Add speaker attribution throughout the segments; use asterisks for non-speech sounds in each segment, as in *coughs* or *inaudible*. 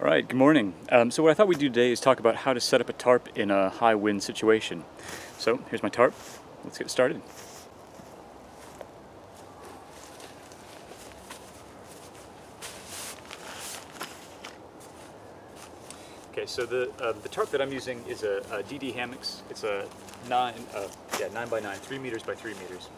Speaker 1: All right, good morning. Um, so what I thought we'd do today is talk about how to set up a tarp in a high wind situation. So here's my tarp. Let's get started. Okay, so the uh, the tarp that I'm using is a, a DD Hammocks. It's a nine, uh, yeah, nine by nine, three meters by three meters.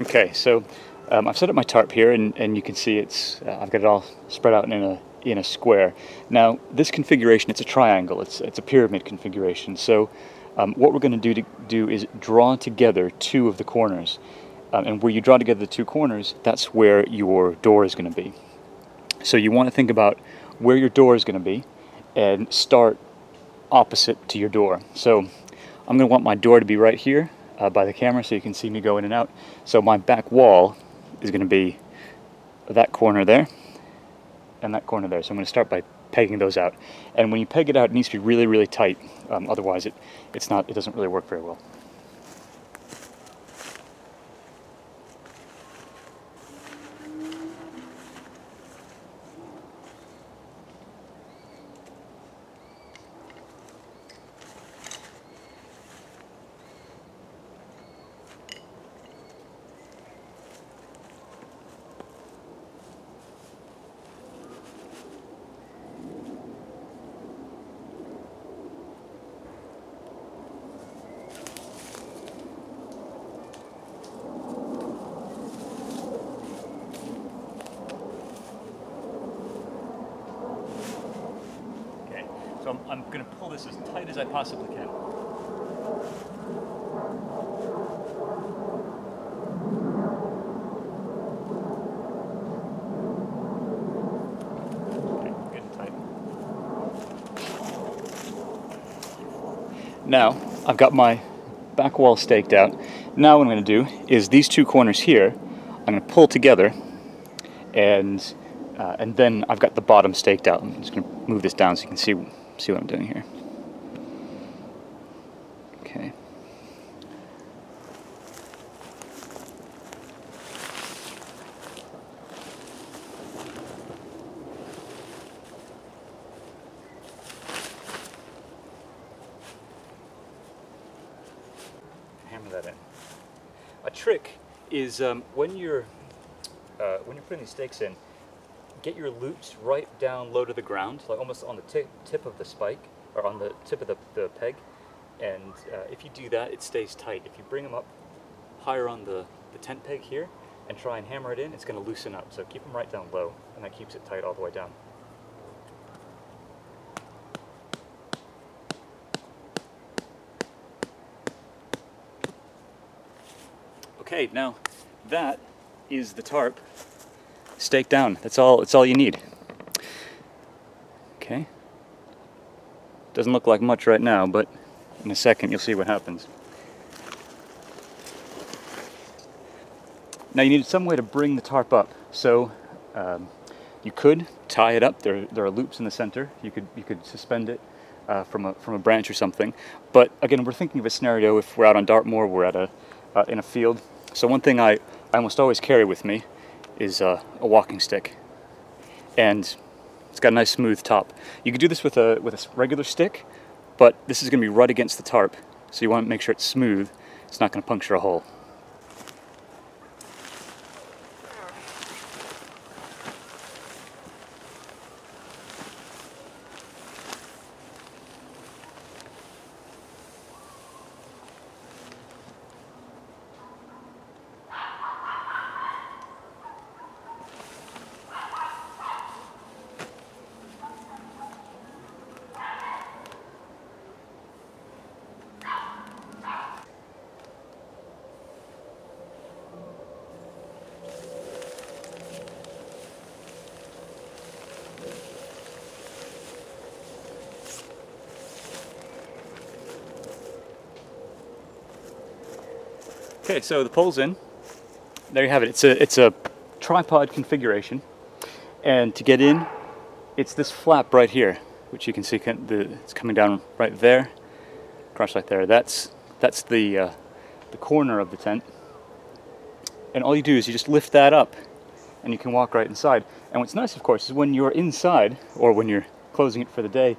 Speaker 1: Okay, so um, I've set up my tarp here, and, and you can see it's uh, I've got it all spread out in a in a square. Now this configuration, it's a triangle. It's it's a pyramid configuration. So um, what we're going to do to do is draw together two of the corners, um, and where you draw together the two corners, that's where your door is going to be. So you want to think about where your door is going to be, and start opposite to your door. So I'm going to want my door to be right here uh, by the camera so you can see me go in and out. So my back wall is going to be that corner there and that corner there. So I'm going to start by pegging those out. And when you peg it out, it needs to be really, really tight. Um, otherwise, it, it's not, it doesn't really work very well. Okay, so I'm, going to pull this as tight as I possibly can. Now, I've got my back wall staked out. Now what I'm going to do is these two corners here, I'm going to pull together and uh, and then I've got the bottom staked out. I'm just going to move this down so you can see see what I'm doing here. Okay. Hammer that in. A trick is um, when you're uh, when you're putting these stakes in, get your loops right down low to the ground, like almost on the tip, tip of the spike, or on the tip of the, the peg. And uh, if you do that, it stays tight. If you bring them up higher on the, the tent peg here and try and hammer it in, it's going to loosen up. So keep them right down low, and that keeps it tight all the way down. Okay, now that is the tarp staked down. That's all. That's all you need. Okay. Doesn't look like much right now, but in a second you'll see what happens. Now you need some way to bring the tarp up. So um, you could tie it up. There, there are loops in the center. You could you could suspend it uh, from a from a branch or something. But again, we're thinking of a scenario if we're out on Dartmoor, we're at a uh, in a field. So one thing I, I almost always carry with me is a walking stick, and it's got a nice smooth top. You could do this with a with a regular stick, but this is going to be right against the tarp, so you want to make sure it's smooth. It's not going to puncture a hole. Okay, so the pole's in. There you have it. It's a it's a tripod configuration, and to get in, it's this flap right here, which you can see the, it's coming down right there, across right there. That's that's the uh, the corner of the tent, and all you do is you just lift that up, and you can walk right inside. And what's nice, of course, is when you're inside or when you're closing it for the day,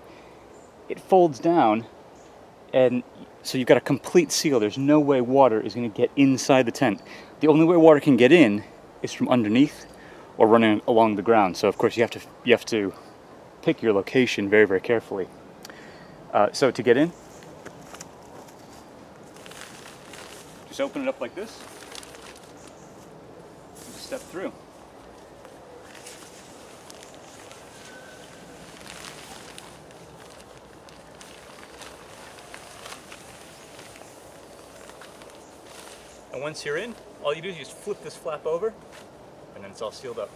Speaker 1: it folds down, and so you've got a complete seal. There's no way water is going to get inside the tent. The only way water can get in is from underneath or running along the ground. So of course you have to you have to pick your location very very carefully. Uh, so to get in, just open it up like this. Just step through. And once you're in, all you do is you just flip this flap over, and then it's all sealed up.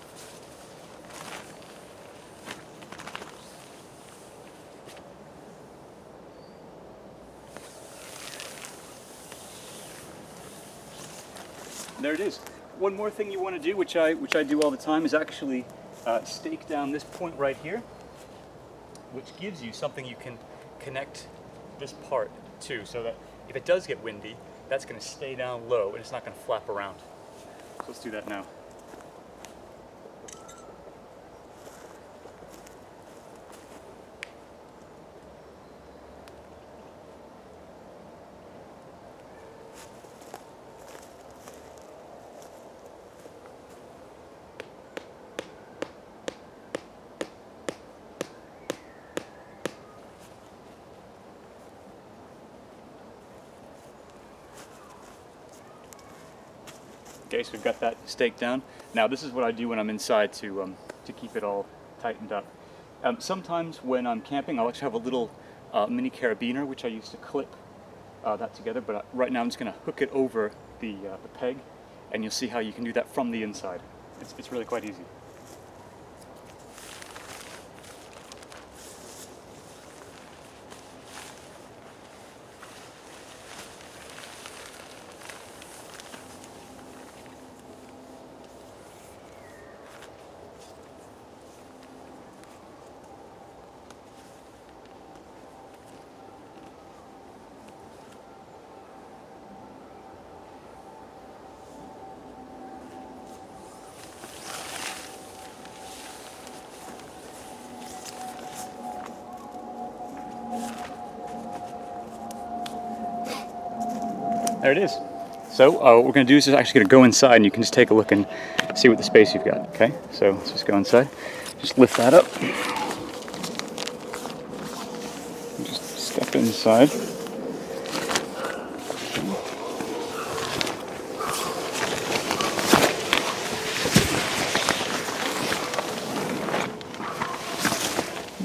Speaker 1: there it is. One more thing you want to do, which I which I do all the time, is actually uh, stake down this point right here, which gives you something you can connect this part to, so that if it does get windy, that's going to stay down low and it's not going to flap around. So let's do that now. Okay, so we've got that staked down. Now this is what I do when I'm inside to, um, to keep it all tightened up. Um, sometimes when I'm camping, I'll actually have a little uh, mini carabiner, which I use to clip uh, that together, but uh, right now I'm just going to hook it over the, uh, the peg, and you'll see how you can do that from the inside. It's, it's really quite easy. There it is. So uh, what we're going to do is just actually going to go inside and you can just take a look and see what the space you've got. Okay, so let's just go inside. Just lift that up. Just step inside.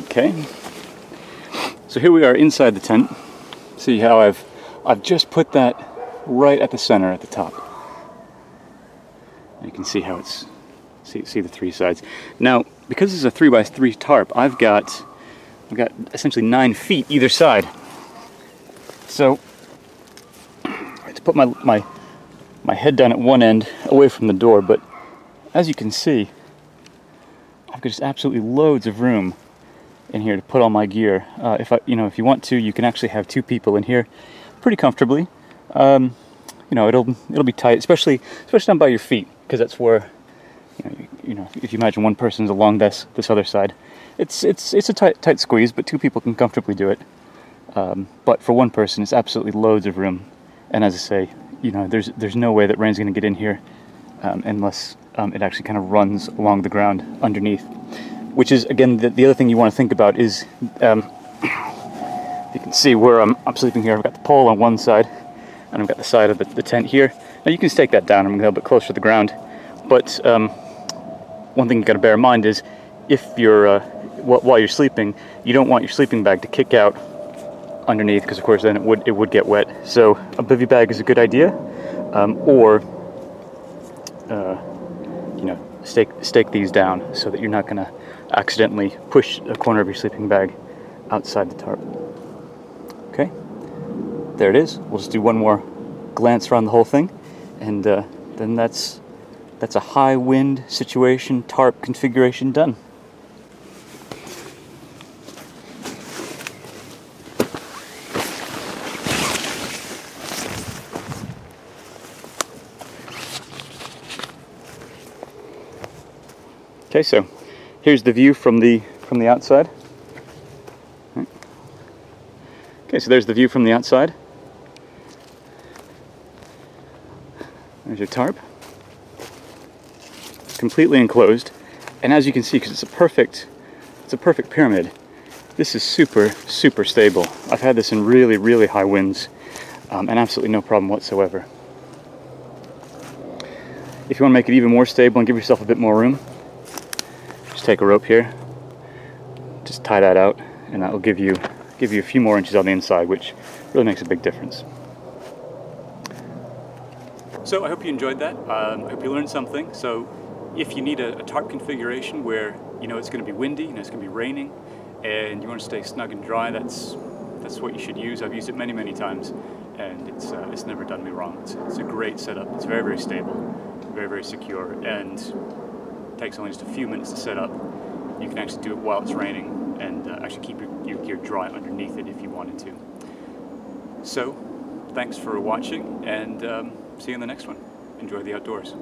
Speaker 1: Okay. So here we are inside the tent. See how I've I've just put that right at the center at the top. You can see how it's, see, see the three sides. Now, because this is a three by three tarp, I've got, I've got essentially nine feet either side. So, to put my, my, my head down at one end away from the door, but as you can see, I've got just absolutely loads of room in here to put all my gear. Uh, if I, you know, if you want to, you can actually have two people in here pretty comfortably um, you know, it'll it'll be tight, especially especially down by your feet, because that's where, you know, you, you, know, if you imagine one person's along this this other side, it's it's it's a tight tight squeeze, but two people can comfortably do it. Um, but for one person, it's absolutely loads of room, and as I say, you know, there's there's no way that rain's going to get in here um, unless um, it actually kind of runs along the ground underneath. Which is again the, the other thing you want to think about is um, *coughs* you can see where I'm, I'm sleeping here. I've got the pole on one side and I've got the side of the, the tent here. Now you can stake that down, I'm a little bit closer to the ground, but um, one thing you've got to bear in mind is if you're, uh, while you're sleeping, you don't want your sleeping bag to kick out underneath because of course then it would, it would get wet. So a bivy bag is a good idea, um, or uh, you know, stake, stake these down so that you're not going to accidentally push a corner of your sleeping bag outside the tarp. There it is. We'll just do one more glance around the whole thing. and uh, then that's that's a high wind situation tarp configuration done. Okay, so here's the view from the from the outside. Okay, so there's the view from the outside. There's your tarp. Completely enclosed. And as you can see, because it's a perfect it's a perfect pyramid, this is super, super stable. I've had this in really, really high winds um, and absolutely no problem whatsoever. If you want to make it even more stable and give yourself a bit more room, just take a rope here, just tie that out, and that will give you give you a few more inches on the inside, which really makes a big difference. So I hope you enjoyed that. Um, I hope you learned something. So if you need a, a tarp configuration where you know it's going to be windy, and it's going to be raining, and you want to stay snug and dry, that's that's what you should use. I've used it many, many times, and it's uh, it's never done me wrong. It's, it's a great setup. It's very, very stable, very, very secure, and takes only just a few minutes to set up. You can actually do it while it's raining and uh, actually keep your, your gear dry underneath it if you wanted to. So, thanks for watching and um, see you in the next one. Enjoy the outdoors.